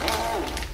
Oh!